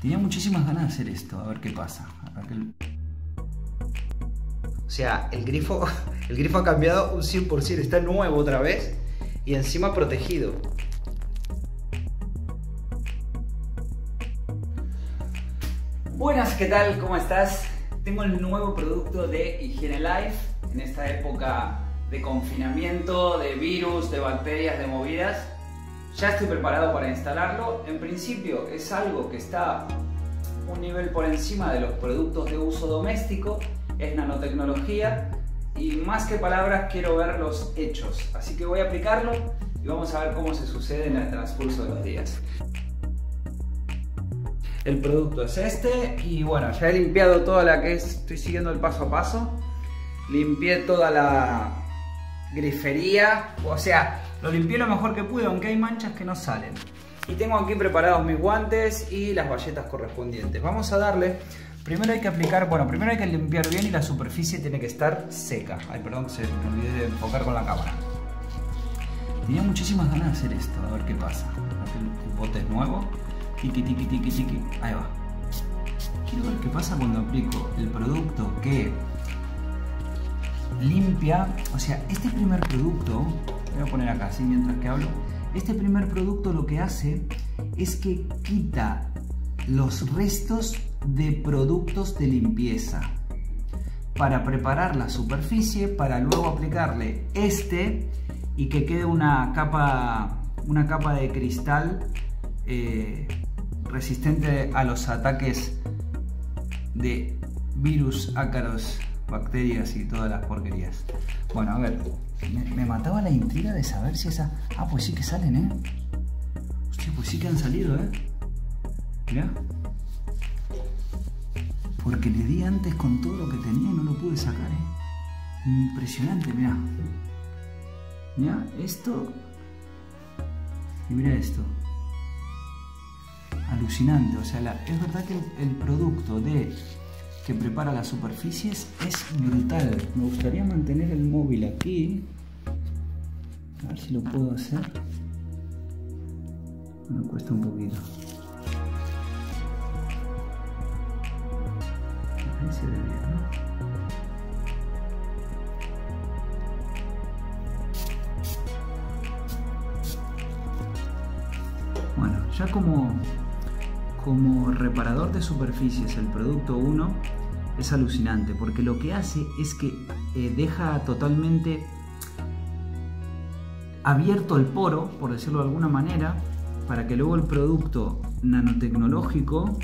Tenía muchísimas ganas de hacer esto, a ver qué pasa. O sea, el grifo, el grifo ha cambiado un 100%, está nuevo otra vez y encima protegido. Buenas, ¿qué tal? ¿Cómo estás? Tengo el nuevo producto de Higiene Life en esta época de confinamiento, de virus, de bacterias, de movidas. Ya estoy preparado para instalarlo. En principio es algo que está un nivel por encima de los productos de uso doméstico, es nanotecnología y más que palabras quiero ver los hechos. Así que voy a aplicarlo y vamos a ver cómo se sucede en el transcurso de los días. El producto es este y bueno, ya he limpiado toda la que es, estoy siguiendo el paso a paso. Limpié toda la grifería, o sea, lo limpié lo mejor que pude, aunque hay manchas que no salen. Y tengo aquí preparados mis guantes y las bayetas correspondientes. Vamos a darle... Primero hay que aplicar, bueno, primero hay que limpiar bien y la superficie tiene que estar seca. Ay, perdón, se me olvidé de enfocar con la cámara. Tenía muchísimas ganas de hacer esto, a ver qué pasa. El bote es nuevo. Tiki, tiki, tiki, tiki. Ahí va. Quiero ver qué pasa cuando aplico el producto que limpia. O sea, este primer producto voy a poner acá, así mientras que hablo. Este primer producto lo que hace es que quita los restos de productos de limpieza para preparar la superficie para luego aplicarle este y que quede una capa una capa de cristal eh, resistente a los ataques de virus, ácaros, bacterias y todas las porquerías. Bueno, a ver, me, mataba la intriga de saber si esa... Ah, pues sí que salen, ¿eh? Hostia, pues sí que han salido, ¿eh? Mira. Porque le di antes con todo lo que tenía y no lo pude sacar, ¿eh? Impresionante, mira. Mira, esto... Y mira esto. Alucinante, o sea, es verdad que el producto de que prepara las superficies es brutal. Me gustaría mantener el móvil aquí. A ver si lo puedo hacer. Me cuesta un poquito. Se ve bien, ¿no? Bueno, ya como como reparador de superficies el producto 1 es alucinante porque lo que hace es que eh, deja totalmente abierto el poro, por decirlo de alguna manera, para que luego el producto nanotecnológico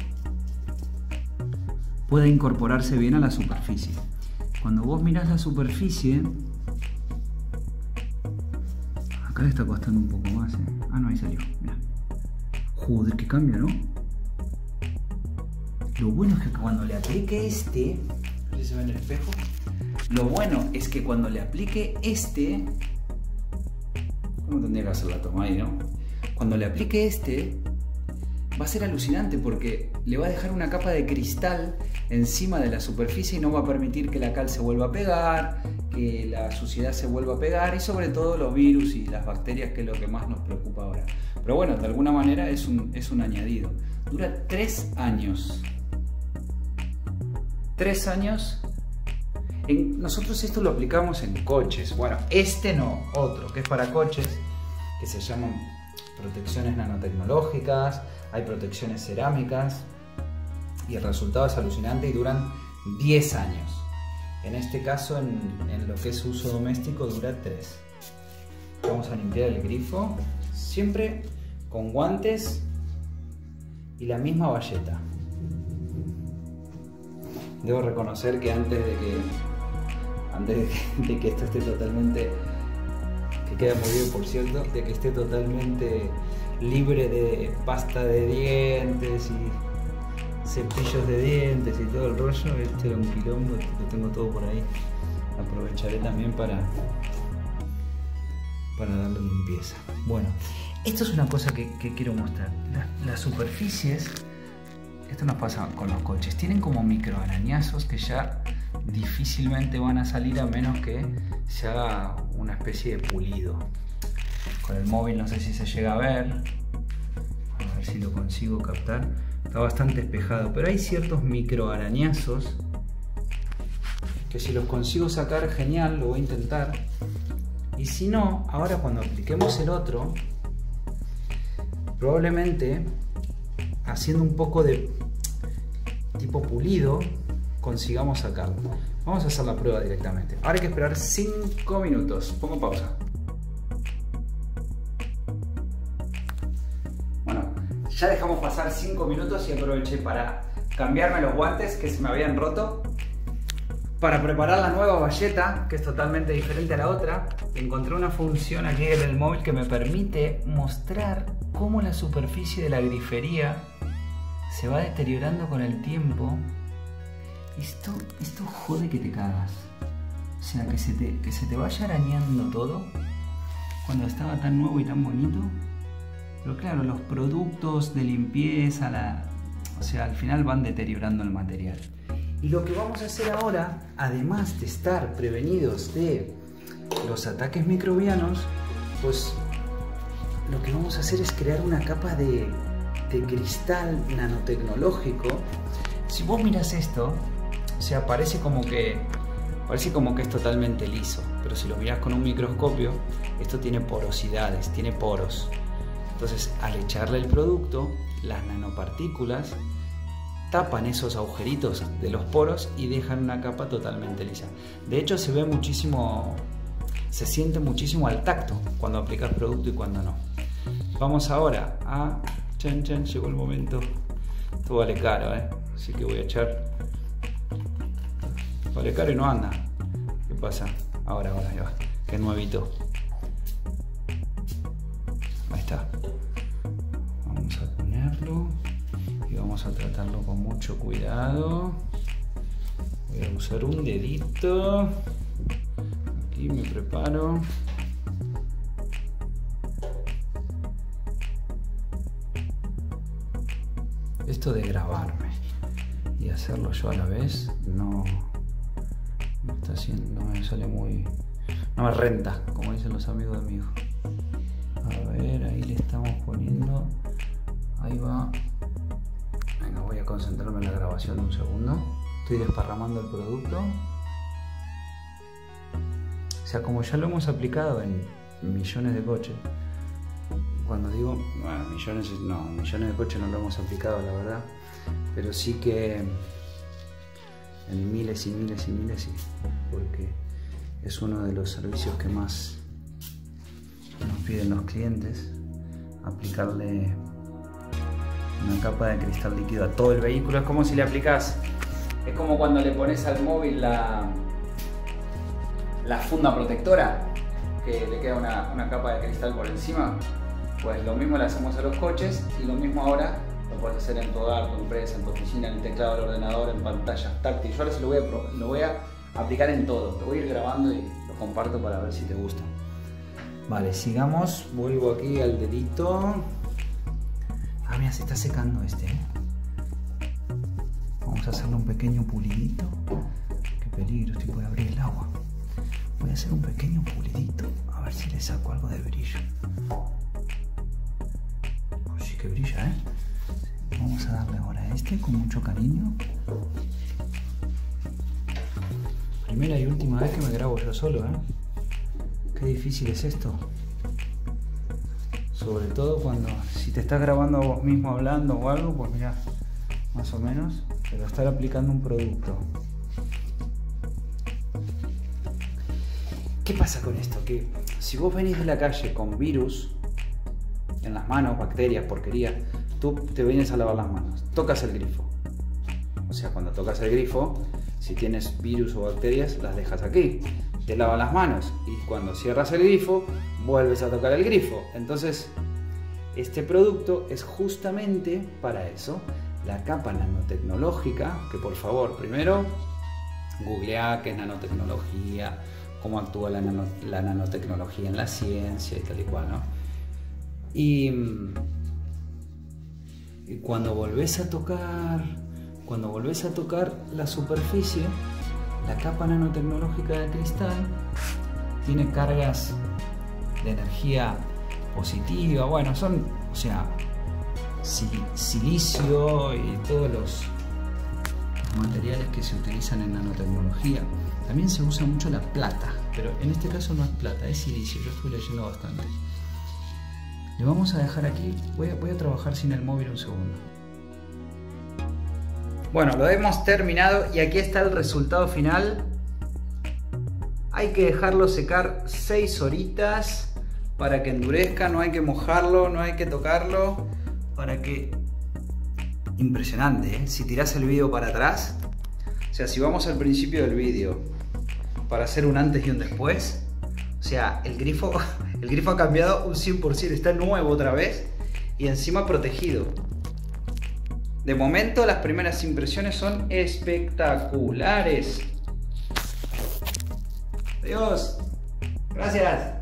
pueda incorporarse bien a la superficie. Cuando vos mirás la superficie, acá le está costando un poco más. ¿eh? Ah, no, ahí salió. Mira. Joder, qué cambio, ¿no? Lo bueno es que cuando le aplique este, se ve en el espejo, lo bueno es que cuando le aplique este, ¿cómo tendría que hacer la toma ahí, no? Cuando le aplique este, va a ser alucinante porque le va a dejar una capa de cristal encima de la superficie y no va a permitir que la cal se vuelva a pegar, que la suciedad se vuelva a pegar y sobre todo los virus y las bacterias que es lo que más nos preocupa ahora. Pero bueno, de alguna manera es un, es un añadido. Dura tres años tres años. Nosotros esto lo aplicamos en coches. Bueno, este no, otro, que es para coches, que se llaman protecciones nanotecnológicas, hay protecciones cerámicas, y el resultado es alucinante y duran 10 años. En este caso, en, en lo que es uso doméstico, dura 3. Vamos a limpiar el grifo, siempre con guantes y la misma bayeta. Debo reconocer que antes de que antes de que, esto esté totalmente que queda muy bien por cierto, de que esté totalmente libre de pasta de dientes y cepillos de dientes y todo el rollo, este era un quilombo, lo tengo todo por ahí. Aprovecharé también para para darle limpieza. Bueno, esto es una cosa que, quiero mostrar. las superficies esto nos pasa con los coches. Tienen como micro arañazos que ya difícilmente van a salir a menos que se haga una especie de pulido. Con el móvil no sé si se llega a ver. A ver si lo consigo captar. está bastante espejado, pero hay ciertos micro arañazos que si los consigo sacar, genial, lo voy a intentar. Y si no, ahora cuando apliquemos el otro, probablemente haciendo un poco de tipo pulido, consigamos sacarlo. Vamos a hacer la prueba directamente. Ahora hay que esperar 5 minutos. Pongo pausa. Bueno, ya dejamos pasar 5 minutos y aproveché para cambiarme los guantes que se me habían roto. Para preparar la nueva valleta, que es totalmente diferente a la otra, encontré una función aquí en el móvil que me permite mostrar cómo la superficie de la grifería se va deteriorando con el tiempo. Esto, esto jode que te cagas. O sea, que se, te, que se te vaya arañando todo cuando estaba tan nuevo y tan bonito. Pero claro, los productos de limpieza, o sea, al final van deteriorando el material. Y lo que vamos a hacer ahora, además de estar prevenidos de los ataques microbianos, pues lo que vamos a hacer es crear una capa de, de cristal nanotecnológico. Si vos miras esto, o sea, parece como que parece como que es totalmente liso, pero si lo miras con un microscopio, esto tiene porosidades, tiene poros. Entonces, al echarle el producto, las nanopartículas tapan esos agujeritos de los poros y dejan una capa totalmente lisa. De hecho, se ve muchísimo, se siente muchísimo al tacto cuando aplicas producto y cuando no. Vamos ahora a... Chan, chan, llegó el momento. Esto vale caro, ¿eh? Así que voy a echar... Vale caro y no anda. ¿Qué pasa? Ahora, ahora, ahí va. Que nuevito. Ahí está. Vamos a ponerlo y vamos a tratarlo con mucho cuidado. Voy a usar un dedito. Aquí me preparo. Esto de grabarme y hacerlo yo a la vez no, no está haciendo, me sale muy, no me renta, como dicen los amigos de mi hijo. A ver, ahí le estamos poniendo, ahí va. Venga, voy a concentrarme en la grabación un segundo. Estoy desparramando el producto. O sea, como ya lo hemos aplicado en millones de coches, cuando digo, bueno, millones, no, millones de coches no lo hemos aplicado, la verdad, pero sí que en miles y miles y miles, sí, porque es uno de los servicios que más nos piden los clientes, aplicarle una capa de cristal líquido a todo el vehículo. Es como si le aplicas, es como cuando le pones al móvil la, la funda protectora, que le queda una, una capa de cristal por encima. Pues lo mismo le hacemos a los coches y lo mismo ahora lo puedes hacer en tu hogar, tu empresa, en tu oficina, en el teclado del ordenador, en pantallas táctiles. Yo ahora se lo voy, a, lo voy aplicar en todo. Lo voy a ir grabando y lo comparto para ver si te gusta. Vale, sigamos. Vuelvo aquí al dedito. Ah, mira, se está secando este. ¿eh? Vamos a hacerle un pequeño pulidito. Qué peligro, estoy por abrir el agua. Voy a hacer un pequeño pulidito. A ver si le saco algo de brillo. Oh, sí que brilla, ¿eh? Vamos a darle ahora a este con mucho cariño. Primera y última vez que me grabo yo solo, ¿eh? Qué difícil es esto. Sobre todo cuando, si te estás grabando vos mismo hablando o algo, pues mira, más o menos, pero estar aplicando un producto. ¿Qué pasa con esto? Que si vos venís de la calle con virus en las manos, bacterias, porquería, te vienes a lavar las manos, tocas el grifo. O sea, cuando tocas el grifo, si tienes virus o bacterias, las dejas aquí. Te lavas las manos y cuando cierras el grifo, vuelves a tocar el grifo. Entonces, este producto es justamente para eso. La capa nanotecnológica, que por favor, primero, googlea qué es nanotecnología, cómo actúa la, la, nanotecnología en la ciencia y tal y cual, ¿no? Y, y, cuando volvés a tocar, cuando volvés a tocar la superficie, la capa nanotecnológica de cristal tiene cargas de energía positiva, bueno, son, o sea, silicio y todos los materiales que se utilizan en nanotecnología. También se usa mucho la plata, pero en este caso no es plata, es silicio, yo estoy leyendo bastante. Le vamos a dejar aquí, voy a, voy a trabajar sin el móvil un segundo. Bueno, lo hemos terminado y aquí está el resultado final. Hay que dejarlo secar 6 horitas para que endurezca, no hay que mojarlo, no hay que tocarlo, para que... Impresionante, ¿eh? si tiras el vídeo para atrás, o sea, si vamos al principio del vídeo para hacer un antes y un después, o sea, el grifo, el grifo ha cambiado un 100%, está nuevo otra vez y encima protegido. De momento las primeras impresiones son espectaculares. Adiós. Gracias.